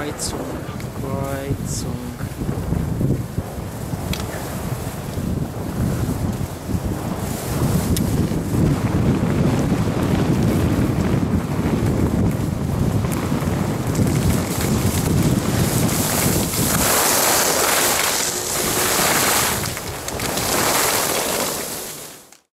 Kreuzung, Kreuzung.